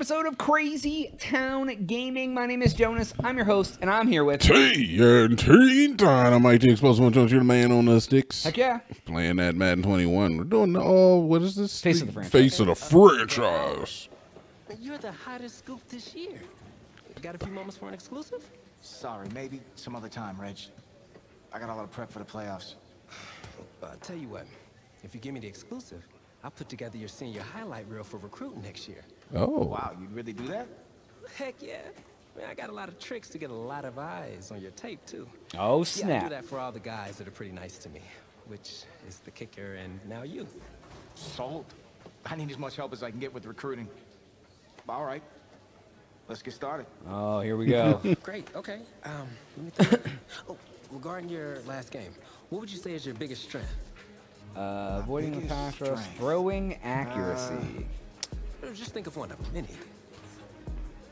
episode of Crazy Town Gaming. My name is Jonas. I'm your host, and I'm here with TNT Dinomight, the explosive one, Jones, you're the man on the sticks. Heck yeah. Playing that Madden 21. We're doing the, oh, what is this? Face of the franchise. Face of the franchise. You're the hottest scoop this year. Got a few moments for an exclusive? Sorry, maybe some other time, Reg. I got a lot of prep for the playoffs. Uh, I'll tell you what. If you give me the exclusive, I'll put together your senior highlight reel for recruiting next year. Oh. Wow, you'd really do that? Heck yeah. Man, I got a lot of tricks to get a lot of eyes on your tape, too. Oh, Yeah, I snap. do that for all the guys that are pretty nice to me, which is the kicker and now you. Sold. I need as much help as I can get with recruiting. All right. Let's get started. Oh, here we go. Great, okay. Um, let me think. oh, regarding your last game, what would you say is your biggest strength? Uh, avoiding the biggest pass rush, strength. throwing accuracy. Uh, Just think of one of many.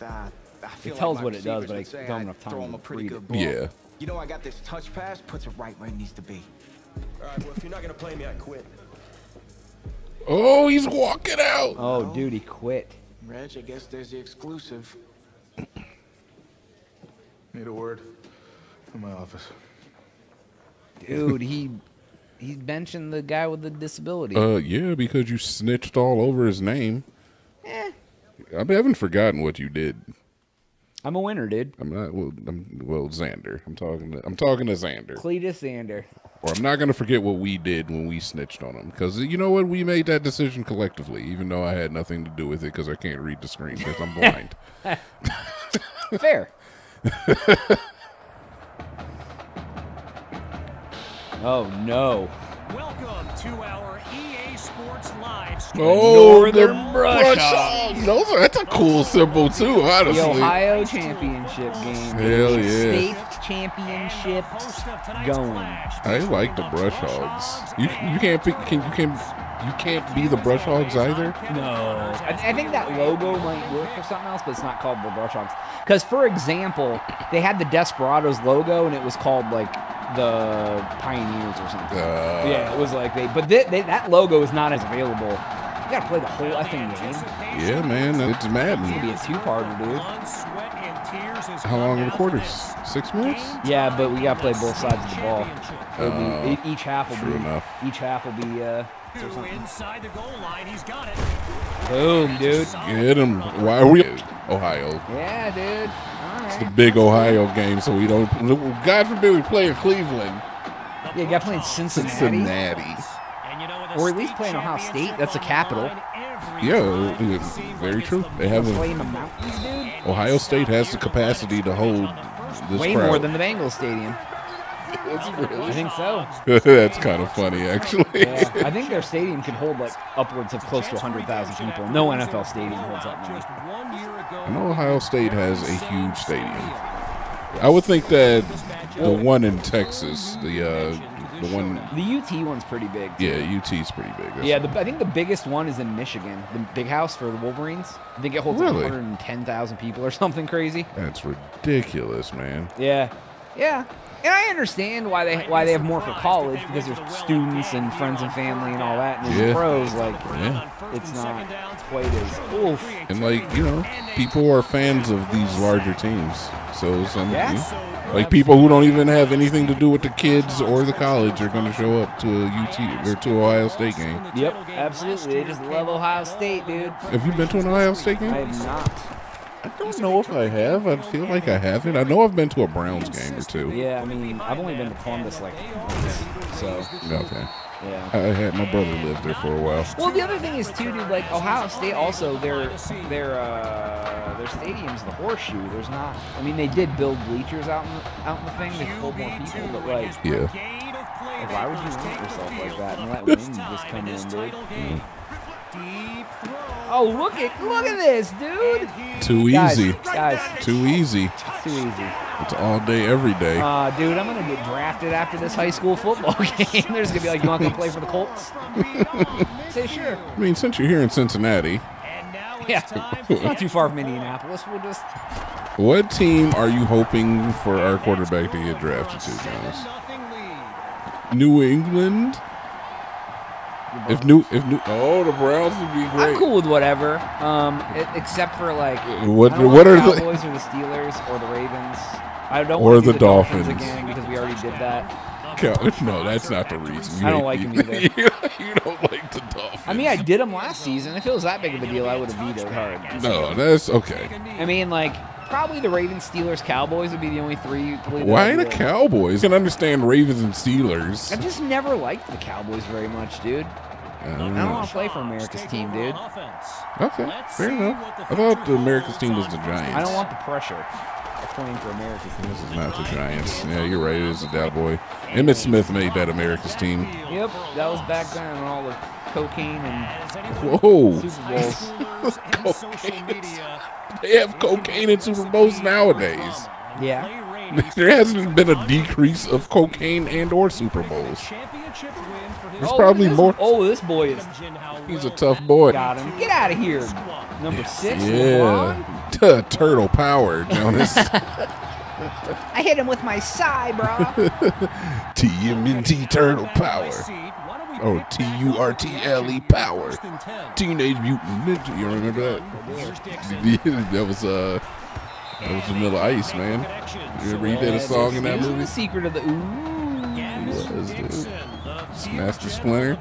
Uh, I feel tells like what it does, but I don't have enough time to a pretty read good it. ball. Yeah. You know, I got this touch pass, puts it right where it needs to be. All right, well, if you're not gonna play me, I quit. Oh, he's walking out. Oh, dude, he quit. Reg, I guess there's the exclusive. Need a word in my office. Dude, he he's benching the guy with the disability. Uh, yeah, because you snitched all over his name. Eh, I haven't forgotten what you did. I'm a winner, dude. I'm not. Well, I'm, well, Xander. I'm talking. To, I'm talking to Xander. Cletus Sander. Or I'm not gonna forget what we did when we snitched on him. Because you know what, we made that decision collectively, even though I had nothing to do with it because I can't read the screen because I'm blind. Fair. oh no. Welcome to our Oh, Northern the Brush Hogs. Those are, that's a cool symbol too, honestly. The Ohio Championship game. Hell baby. yeah. State Championship. Host of tonight's going. I like the Brush Hogs. You you can't be, can you can you can't be the Brush Hogs either. No. I, I think that logo might work for something else, but it's not called the Brush Hogs. Because, for example, they had the Desperados logo, and it was called like the Pioneers or something. Uh, yeah, it was like they. But they, they, that logo is not as available. You gotta play the whole effing game. Yeah, man, it's gonna be a two-parter, dude. Blood, sweat, and tears as How long are the quarters? Six minutes? Yeah, but we gotta play both sides of the ball. It'll be, Uh, each half will true be. enough. Each half will be. Uh, inside the goal line. He's got it. Boom, dude. Get him. Why are we Ohio? Yeah, dude. All It's the big Ohio game, so we don't. God forbid we play in Cleveland, Yeah, you got playing Cincinnati. Cincinnati. And you know, with a Or at least state playing Ohio State, that's the capital. line Yeah, time, it- it seems very true. They have a- Playing the mountains, dude. Ohio State has the capacity to hold this Way crowd. more than the Bengals stadium. I think so. That's kind of funny, actually. Yeah, I think their stadium can hold like upwards of close to 100,000 people. No NFL stadium holds that many. Just one year ago, I know Ohio State has a huge stadium. I would think that the one in Texas, the uh, the one, The UT one's pretty big. yeah, UT's pretty big. That's- Yeah, the, I think the biggest one is in Michigan, the big house for the Wolverines. I think it holds like 110,000 people or something crazy. that's ridiculous, man. Yeah, yeah, and I understand why they why they have more for college because there's students and friends and family and all that. And there's Yeah. pros like Yeah. it's not quite as oof. And like you know, people are fans of these larger teams. So some, Yeah. like people who don't even have anything to do with the kids or the college are going to show up to a UT or to Ohio State game. Yep, absolutely. They just love Ohio State, dude. Have you been to an Ohio State game? I have not. I don't know if I have. I feel like I haven't. I know I've been to a Browns game or two. Yeah, I mean, I've only been to Columbus like once, so Okay. yeah. I I had my brother lived there for a while. Well, the other thing is too, dude. Like Ohio State, also their their uh, their stadium's the horseshoe. There's not. I mean, they did build bleachers out in the, out in the thing to hold more people, but like, Yeah. Brigade of like, why would you limit yourself like that and let wind just come in, dude? Deep throw. Oh, look at look at this, dude. Too Guys, easy. guys, Too easy. it's too easy. It's all day, every day. Uh, dude, I'm gonna get drafted after this high school football game. There's gonna be like, you want to play for the Colts? Say sure. I mean, since you're here in Cincinnati, And now it's Yeah, time it's for not too far from Indianapolis. We'll just what team are you hoping for our quarterback to get drafted to, guys? New England? If new, if new, oh, the Browns would be great. I'm cool with whatever, um, e- except for like What- I don't what are the the- Cowboys or the Steelers or the Ravens? I don't Or want to the Dolphins. Dolphins. again because we already did that. No, that's not the reason. You I don't like like 'em you, either. you don't like the Dolphins. I mean, I did them last season. If it was that big of a deal, I would have vetoed hard. no, that's okay. I mean, like probably the Ravens, Steelers, Cowboys would be the only three. really that Why the Cowboys? I can understand Ravens and Steelers. I've just never liked the Cowboys very much, dude. I don't I don't want to play for America's team, dude. Okay, fair enough. I thought the America's team was the Giants. I don't want the pressure of playing for America's team. This is not the Giants. Yeah, you're right. It is the Cowboy. Emmitt Smith made that America's team. Yep, that was back then when all the cocaine and Whoa. Super Bowls. Cocaine. They have cocaine in Super Bowls nowadays. Yeah. There hasn't been a decrease of cocaine and or Super Bowls. There's Oh, probably this- more. Oh, this boy is He's a tough boy. got him. Get out of here. Number six. Yeah. LeBron. Turtle power, Jonas. I hit him with my sigh, bro. TMNT turtle power. Oh, T U R T L E power. Teenage Mutant Ninja. You remember that? that was uh, that was Vanilla Ice, man. You remember he did a song in that movie? The secret of the ooh. He was, dude. Master Splinter.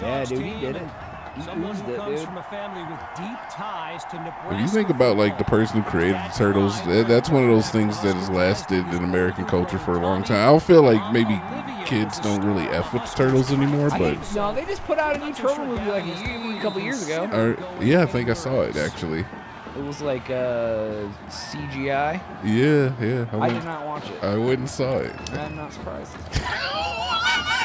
Yeah, dude, he did it. He Someone who comes from a family with deep ties to Nebraska. If you think about like the person who created the turtles, that's one of those things that has lasted in American culture for a long time. I don't feel like maybe kids don't really f with the turtles anymore, but no, they just put out a new turtle movie like a, year, a couple years ago. or, yeah, I think I saw it actually. It was like uh, CGI. Yeah, yeah. I went- did not watch it. I went and saw it. I'm not surprised.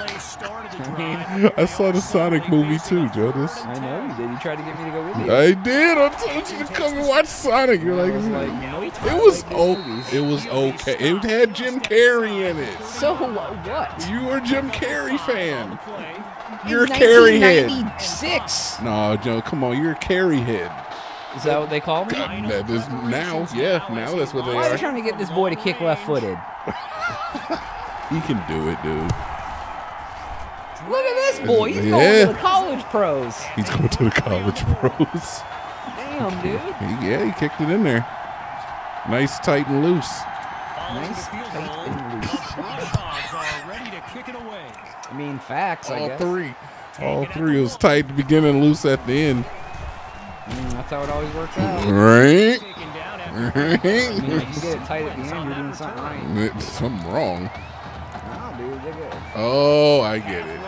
I drive. mean, I saw the Sonic movie too, Jonas. I know you did. You tried to get me to go with you. I did. I told you to come and watch Sonic. You're like, I hmm. like, it was like these oh, it was okay. It had Jim Carrey in it. So what? You were a Jim Carrey fan. You're a In Carrey head. 1996. No, Joe, come on. You're a Carrey head. Is that what they call me? God, that is now. Yeah, now that's what they Why are are. you trying to get this boy to kick left-footed? He can do it, dude. Look at this boy. He's Yeah. going to the college pros. He's going to the college pros. Damn, dude. He- yeah, he kicked it in there. Nice, tight, and loose. Nice, tight, and loose. Bulldogs are ready to kick it away. I mean, facts, I All three. All three. It was tight at the beginning, and loose at the end. Mm, that's how it always works out. Right? Taken down after I mean, if you get it tight at the end, you're doing something right. Something wrong. Nah, dude, look at Oh, I get it.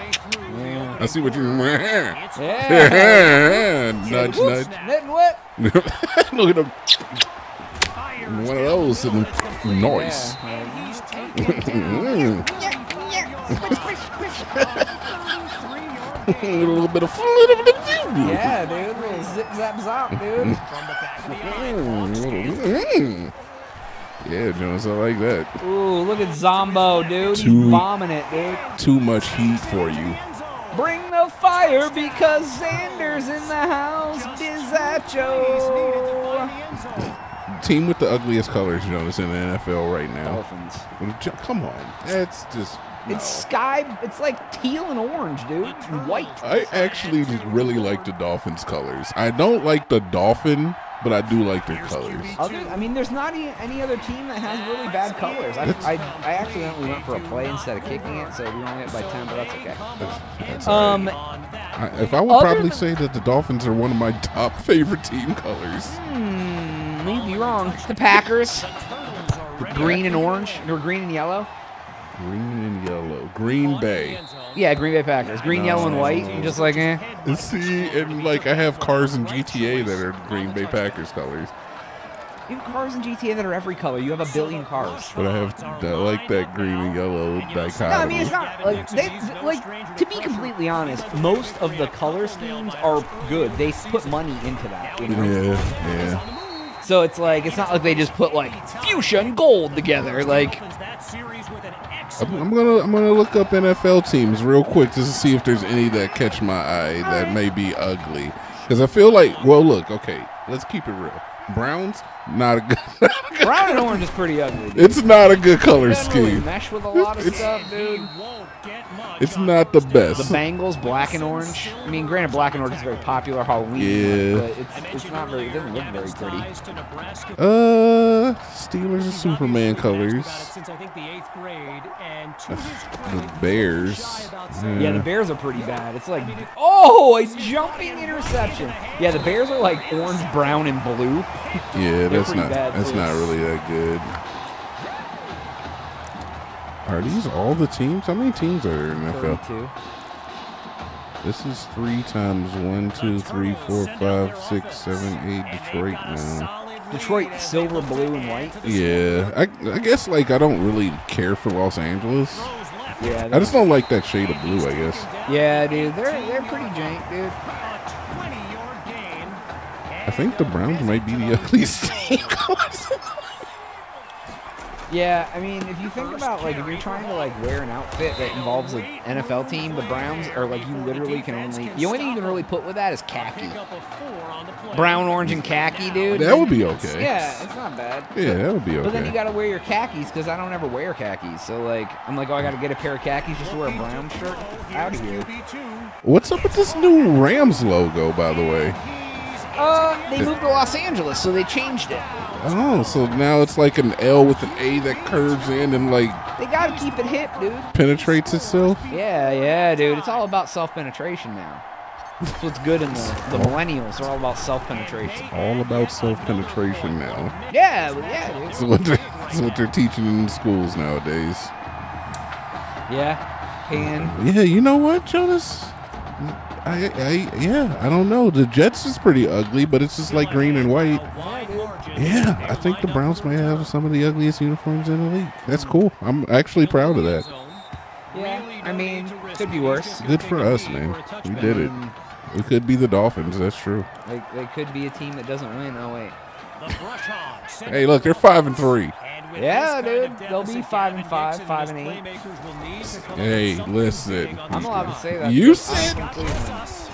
Yeah. I see what you. It's Yeah. nudge, nudge. net and what? Look at him. One of those and noise. Yeah. A little bit of. Yeah, dude. Little zip zap zop, dude. Mm. Yeah, Jones, I like that. Ooh, look at Zombo, dude. He's bombing it, dude. Too much heat for you. Bring the fire because Xander's in the house. Bizzacho. Team with the ugliest colors, you Jonas, in the NFL right now. Dolphins. Come on, that's just. no. It's sky. It's like teal and orange, dude. And white. I actually really like the Dolphins colors. I don't like the dolphin, but I do like their colors. Other, I mean, there's not e- any other team that has really bad colors. I, I, I accidentally went for a play instead of kicking it, so we only hit by 10, but that's okay. That's all Um, right. I, if I would other probably than- say that the Dolphins are one of my top favorite team colors. hmm, you'd be wrong. The Packers, green and orange, or green and yellow. Green and yellow. Green Bay. Yeah, Green Bay Packers, green, yellow, and white. And just like, eh. See, and like I have cars in GTA that are Green Bay Packers colors, You have cars in GTA that are every color. You have a billion cars. but I have I like that green and yellow dichotomy. No, I mean it's not like they like to be completely honest. Most of the color schemes are good. They put money into that. You know? Yeah, yeah. So it's like it's not like they just put like fuchsia and gold together. Like that series with an I'm, I'm gonna I'm gonna look up NFL teams real quick just to see if there's any that catch my eye that may be ugly. Because I feel like, well, look, okay, let's keep it real. Browns, Not a good. Brown and orange is pretty ugly. Dude. it's not a good color really scheme. mesh with a lot of It's- stuff, dude. Won't get much It's not the best. The Bengals, black and orange. I mean, granted, black and orange is very popular Halloween, Yeah. but it's it's not very. It doesn't look very pretty. ties to Nebraska. Uh, Steelers and Superman colors. Since I think the eighth grade, and to his The credit, Bears. shy about Yeah, the Bears are pretty bad. It's like, oh, a jumping interception. Yeah, the Bears are like orange, brown, and blue. Yeah, that's not bad, that's too. not really that good. Are these all the teams? How many teams are there in the NFL? 32. This is three times one, two, three, four, five, six, seven, eight. Detroit now. Detroit, silver, blue, and white. Yeah, I, I guess like I don't really care for Los Angeles. Yeah, I just don't like that shade of blue. I guess. yeah, dude, they're they're pretty jank, dude. I think the Browns might be the ugliest team. Yeah, I mean, if you think about like if you're trying to like wear an outfit that involves an NFL team, the Browns are like you literally can only the only thing you can really put with that is khaki, brown, orange, and khaki, dude. that would be okay. Yeah, it's not bad. Yeah, that would be okay. But then you got to wear your khakis because I don't ever wear khakis. So like, I'm like, oh, I got to get a pair of khakis just to wear a brown shirt. Out of here. What's up with this new Rams logo, by the way? Uh, they moved to Los Angeles, so they changed it. Oh, so now it's like an L with an A that curves in and like They got to keep it hip, dude. penetrates itself. Yeah, yeah, dude. It's all about self penetration now. That's what's good in the, the millennials. They're all about self penetration. All about self penetration now. Yeah, well, yeah, dude. That's what, they're, that's what they're teaching in schools nowadays. Yeah, and Yeah, you know what, Jonas? I, I, yeah, I don't know. The Jets is pretty ugly, but it's just like green and white. Yeah, I think the Browns may have some of the ugliest uniforms in the league. That's cool. I'm actually proud of that. yeah, I mean, could be worse. Good for us, man. We did it. We could be the Dolphins. That's true. They, they could be a team that doesn't win. Oh wait. Hey, look, they're five and three. Yeah, dude. They'll be five and five, five and eight. Hey, listen. I'm allowed to say that. You said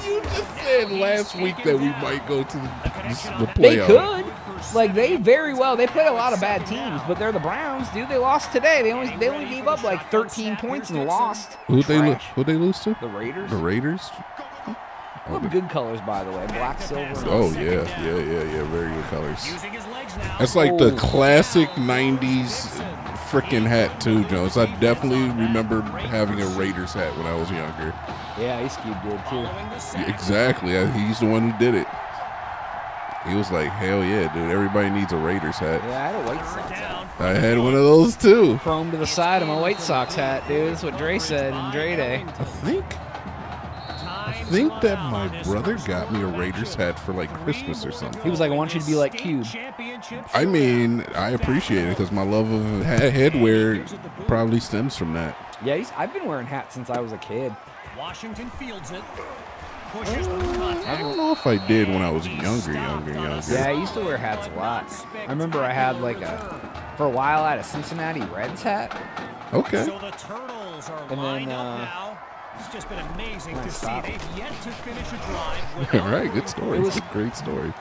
you just said last week that we might go to the, the They could. Like they very well. They played a lot of bad teams, but they're the Browns, dude. They lost today. They only they only gave up like 13 points and lost. Who they lo- who they lose to? The Raiders. The Raiders. Love good colors, by the way. Black, silver. Oh yeah, yeah, yeah, yeah. Very good colors. That's like the Oh. classic '90s freaking hat too, Jones. I definitely remember having a Raiders hat when I was younger. Yeah, Ice Cube did too. Exactly. I, he's the one who did it. He was like, "Hell yeah, dude! Everybody needs a Raiders hat." Yeah, I had a White Sox hat. I had one of those too. Chrome to the side of my White Sox hat, dude. That's what Dre said in Dre Day. I think. I think that my brother got me a Raiders hat for like Christmas or something. He was like, I want you to be like Cube. I mean, I appreciate it because my love of ha- headwear probably stems from that. Yeah, he's, I've been wearing hats since I was a kid. Washington fields it. Pushes through I don't know if I did when I was younger, younger, younger. Yeah, I used to wear hats a lot. I remember I had like a, for a while I had a Cincinnati Reds hat. Okay. So the Turtles are And then, uh, now. It's just been amazing Nice to see. stop. They've yet to finish a drive. All without right, good story. It was- Great story.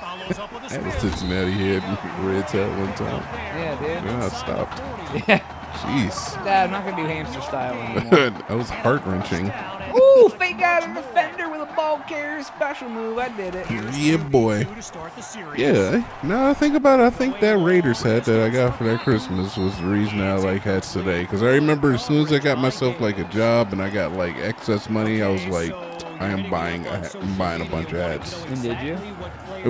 follows up with a I had a spin. Cincinnati head Reds hat one time. Yeah, dude. Yeah, stop. Yeah. Jeez. Nah, I'm not gonna do hamster style anymore. that was heart wrenching. Ooh, fake out a defender with a ball carrier special move. I did it. Yeah, boy. To start the series. Yeah, now I think about it, I think that Raiders hat that I got for that Christmas was the reason I like hats today. Because I remember as soon as I got myself like a job and I got like excess money, I was like, I am buying a, ha- I'm buying a bunch of hats. And did you?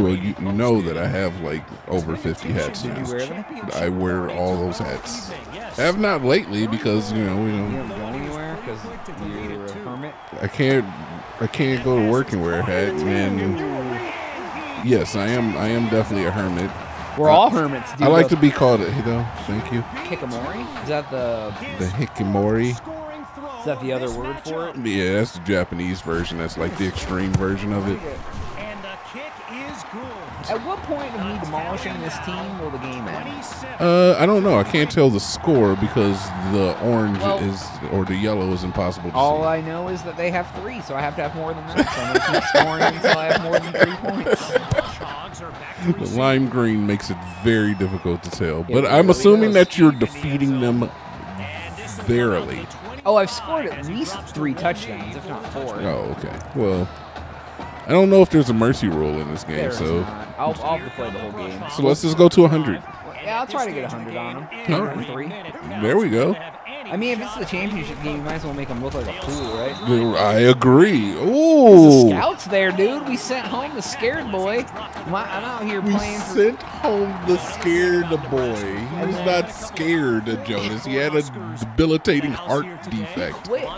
Well, you know that I have like over 50 hats now. I wear all those hats. I have not lately because you know we don't. don't go anywhere because you're a hermit. I can't. I can't go to work and wear a hat. And yes, I am. I am definitely a hermit. We're all hermits. Dude. I like to be called it. You know. Thank you. Kikamori. Is that the The hikikomori. is that the other word for it? Yeah, that's the Japanese version. That's like the extreme version of it. And the kick is good. At what point are me demolishing this team will the game end? Uh, I don't know. I can't tell the score because the orange Well- is or the yellow is impossible to All see. I know is that they have three, so I have to have more than that. So I'm gonna keep scoring until I have more than three points. Hogs are back The lime green makes it very difficult to tell. But I'm really assuming does. that you're defeating them verily. Oh, I've scored at least three touchdowns, if not four. Oh, okay. Well, I don't know if there's a mercy rule in this game, There is so. I'll, I'll have to play the whole game. so let's just go to 100. Yeah, I'll try to get 100 on him. All right. There we go. I mean, if it's the championship game, you might as well make him look like a fool, right? I agree. The scouts there, dude. We sent home the scared boy. I'm out here We playing for. sent home the scared boy. He was not scared, of Jonas. He had a debilitating heart defect. Quit.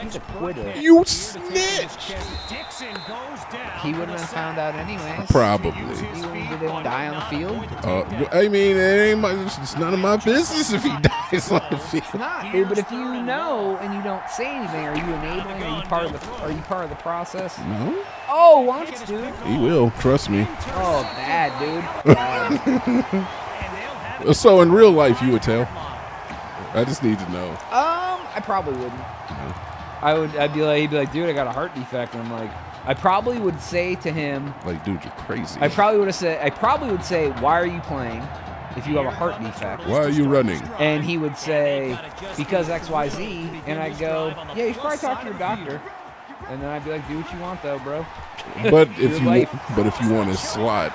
He's a quitter. You snitch. Dixon goes down. He would have been found out anyway. Probably. He would have didn't die on the field. Uh, I mean, it ain't my, it's none of my business if he dies on the field. It's not, dude. But if you know and you don't say anything, are you enabling? Are you part of the? Are you part of the process? No, Oh, once, dude. he will. Trust me. Oh, bad, dude. Bad. So in real life, you would tell. I just need to know. Um, I probably wouldn't. I would. I'd be like, he'd be like, dude, I got a heart defect, and I'm like, I probably would say to him, Like, dude, you're crazy. I probably would have said, I probably would say, why are you playing if you have a heart defect? Why are you running? And he would say, because X, Y, Z, and I'd go, yeah, you should probably talk to your doctor. And then I'd be like, do what you want, though, bro. But if you life. but if you want his slot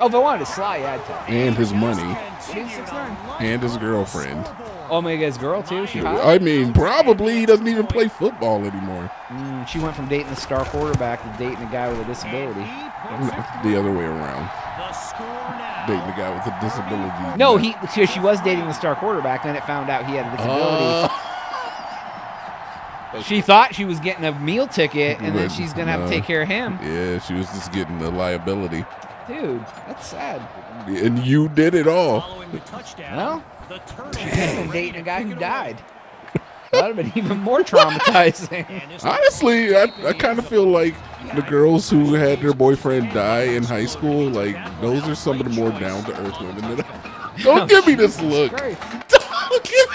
Oh, if I wanted to slide, yeah, I'd tell. and his money He's 6'9". and his girlfriend, Oh, my guy's girl too. She hot. I mean, probably he doesn't even play football anymore. Mm, she went from dating the star quarterback to dating a guy with a disability. The other way around. The score now. Dating the guy with a disability. No, he she, she was dating the star quarterback. Then it found out he had a disability. Uh, she thought she was getting a meal ticket, and then she's gonna have to take care of him. yeah, she was just getting the liability, Dude, that's sad. and you did it all. Following the touchdown. Well, the turnover. She's dating a guy who died. That would have been even more traumatizing. Honestly, I, I kind of feel like the girls who had their boyfriend die in high school, like those are some of the more down to earth women. That I, don't give me this look. Don't give me this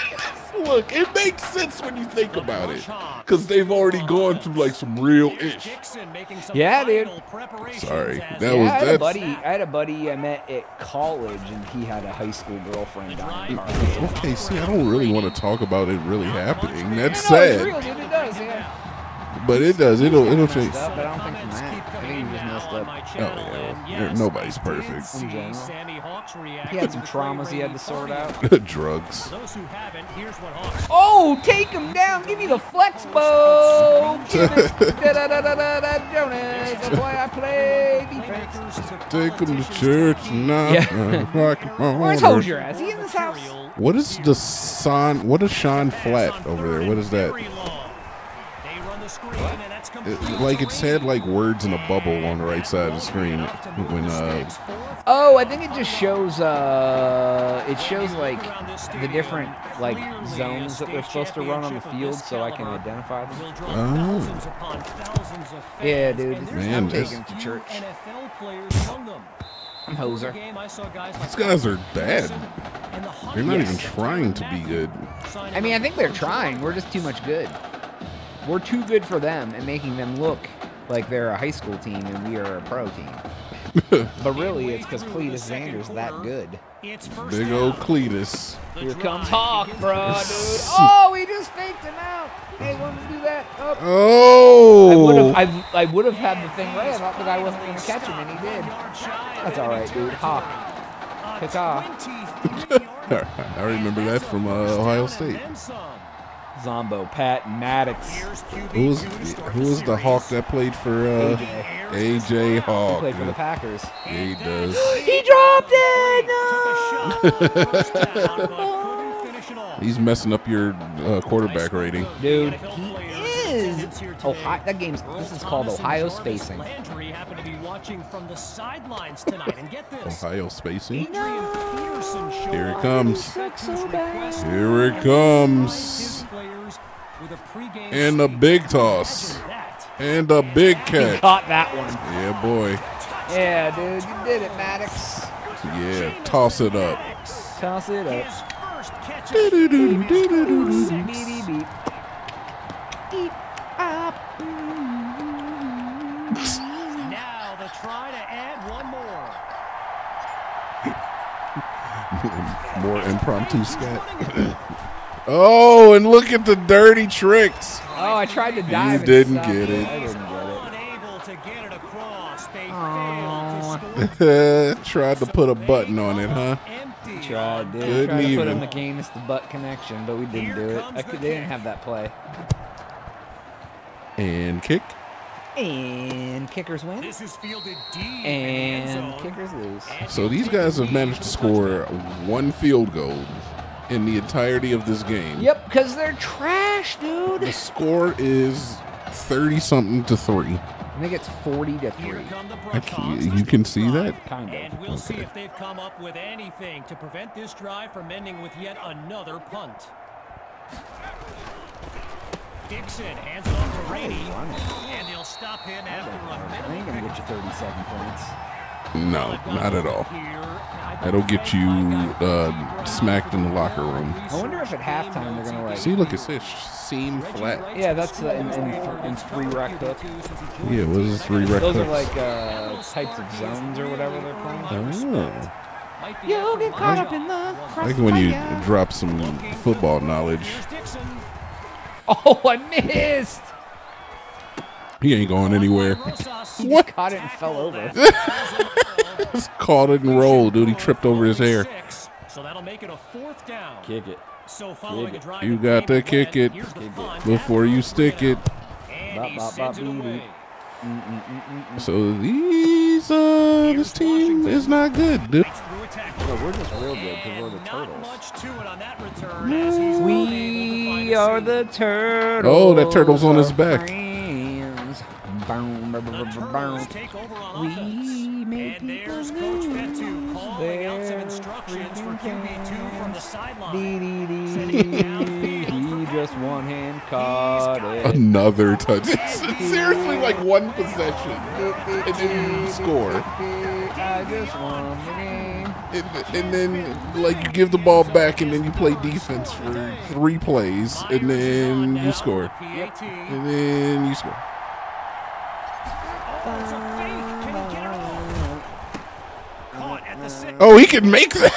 look. It makes sense when you think about it, because they've already gone through like some real ish. Dixon making some Yeah, dude. final Sorry, that Yeah, was I had a buddy. I had a buddy I met at college, and he had a high school girlfriend die in a car accident. okay. See, I don't really want to talk about it really happening. That's Yeah, it's sad, real, dude. It does, yeah. But it does. It'll it'll change. Messed up, but I don't think from that. I think he was messed up. Oh yeah, oh, well, nobody's perfect. In general. Sammy Hawk's reaction He had some traumas he had to sort out. coverage. Drugs. Those who haven't, here's what Hawks Oh, take him down. Give me the flex bow. Jonas. That's why I play defense. Take him to church now. Yeah. Where's Hozier? Is he in this house? What is the son? What is Sean Flat over there? What is that? Very long. They run the screen, and that's It, like it said like words in a bubble on the right side of the screen when uh Oh, I think it just shows. Uh, it shows like the different like zones that they're supposed to run on the field, so I can identify them. Oh. thousands upon thousands of fans. Yeah, dude. Man, I'm taking him to church. NFL players among. I'm hoser. game, I saw guys these guys are bad. They're not Hunters even trying to be good. I mean, I think they're trying. We're just too much good. We're too good for them and making them look like they're a high school team and we are a pro team. but really, it's because Cletus Sanders that good. It's first Big down. old Cletus. The Here comes Hawk, bro, with- dude. Oh, he just faked him out. Hey, want to do that? Oh. I would Oh, have. I, I would have had the thing right. I thought the guy wasn't going to catch him, and he did. That's all right, dude. Hawk. Pick off. I remember that from uh, Ohio State. Zombo, Pat, Maddox. Who's was who was the Hawk that played for uh, AJ. AJ He played for the Packers. Yeah, he does. He dropped it. No. He's messing up your uh, quarterback rating. Dude, he is. Ohio. That game's. This is called Ohio spacing. Landry happened to be watching from the sidelines tonight, and get this. Ohio spacing. Adrian Here it comes. Sucks so bad. Here it comes. And a big toss. And a big catch. He caught that one. Yeah, boy. Yeah, dude. You did it, Maddox. Yeah, toss it up. Toss it up. Now the try to add one more. more impromptu scat oh, and look at the dirty tricks. Oh, I tried to dive. and didn't stopped. get it. I didn't get it. Unable to get it across. They Aw. failed to. Tried to put a button on it, huh? Empty. Tried, dude. Good Tried to put a even. McGinnis to butt connection, but we didn't do it. I could, they didn't have that play. And kick. And kickers win. This is fielded deep And kickers lose. So these guys have managed to score one field goal in the entirety of this game. Yep, because they're trash, dude. The score is 30 something to 3. I think it's 40 to 3. Here come the I Buckeyes. can- you can see that? Kind of. And we'll see if they've come up with anything to prevent this drive from ending with yet another punt. Dixon hands it off to Rainey, and they'll stop him after a I ain't minute. going to get you 37 points. No, not at all. I That'll get you uh, smacked in the locker room. I wonder if at halftime they're going to, like. See, look, it says seam flat. Yeah, that's uh, in, in, th- in three rec hook. Yeah, what is this three rec Those are like uh, types of zones or whatever they're playing. Oh. You'll get caught up in the I like when you drop some football knowledge. Oh, I missed! He ain't going anywhere. Rosas. He just caught it and fell over. Just caught it and rolled, dude. He tripped over his hair. Six, So that'll make it a fourth down. Kick it. So following a it. drive You got to kick it here's the punt. Before you stick it. And Bop, he bop, sends bop, it beep, away. So these, uh, this team is not good, dude. Through a tackle. No, we're just real good because we're the And turtles. Not much to it on that return as he's unable to find We are the turtles. Oh, that turtle's on his our back. We offense. make And there's Coach Betu calling out some instructions for QB2 from the sideline. It He just one hand caught it. Another touch. Seriously like one possession. And then you score. I just won the game. And, and then, like, you give the ball back and then you play defense for three plays and then you score. PAT. And then you score. Oh, he can make that.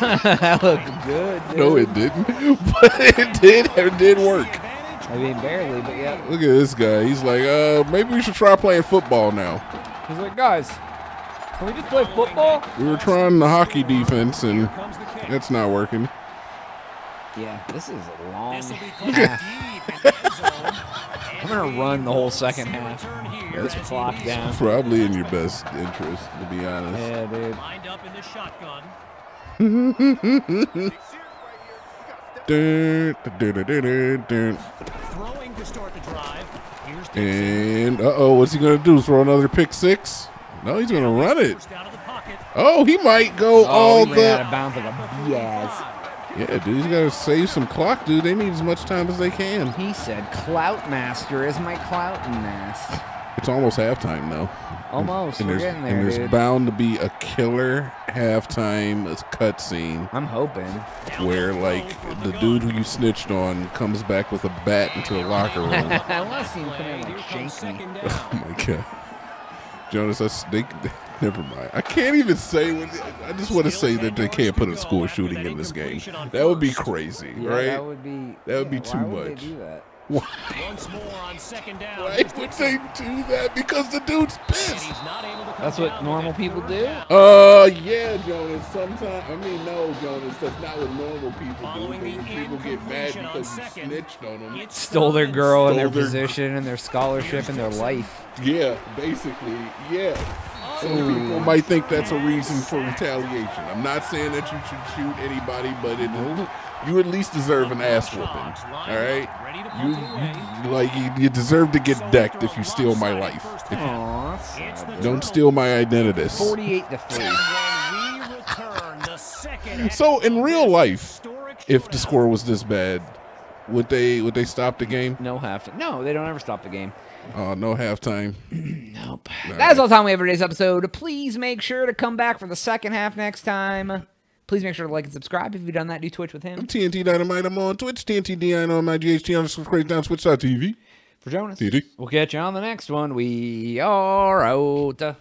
that looked good. Dude. No, it didn't. But it did. It did work. I mean, barely, but yeah. Look at this guy. He's like, uh, maybe we should try playing football now. He's like, guys, can we just play football? We were trying the hockey defense, and Comes the kick. that's not working. Yeah, this is a long This will be caught half. deep in the end zone. I'm gonna run the whole second half. return here this clock down. Probably in your best interest, to be honest. Yeah, dude. Lined up in the shotgun. Throwing to start the drive. And uh oh, what's he gonna do? Throw another pick six? No, he's gonna run it. First out of the pocket. Oh, he might go Oh, all he ran out of the. bounds like a Biaz. Yeah, dude, he's gotta save some clock, dude. They need as much time as they can. He said, "Clout master is my clout nest." It's almost halftime though. Almost, and we're there's, getting there, and there's dude. bound to be a killer halftime cutscene I'm hoping. where like the dude who you snitched on comes back with a bat into the locker room. I want to see him come in like shake me. oh my god, Jonas, that's they. Never mind. I can't even say what. I just want to say that they can't put a school shooting in this game. That would be crazy, Yeah, right? that would be. That would be yeah, too why would much. They do that? Why, Once more on second down. why would they do that? Because the dude's pissed. he's not able to come That's what normal people do? Uh, yeah, Jonas. Sometimes I mean, no, Jonas. That's not what normal people do. Following But the people get mad incompletion on because you snitched on them. Stole their third and girl and their their- position and their scholarship and their life. Yeah, basically, yeah. Some mm. people might think that's a reason for retaliation. I'm not saying that you should shoot anybody, but it, you at least deserve an ass whooping. All right, you, punt it away. you like you, you deserve to get decked if you steal my life. If you Aw, It's the don't steal my identity. Forty-eight to three. When we return the second So in real life, if the score was this bad, would they would they stop the game? No half. No, they don't ever stop the game. Uh, no halftime. Nope. That's all the time we have for today's episode. Please make sure to come back for the second half next time. Please make sure to like and subscribe if you've done that. Do Twitch with him. I'm TNT Dinomight. I'm on Twitch. TNT DIN on my GHT underscore crazy down Twitch.tv. For Jonas. TD. We'll catch you on the next one. We are out.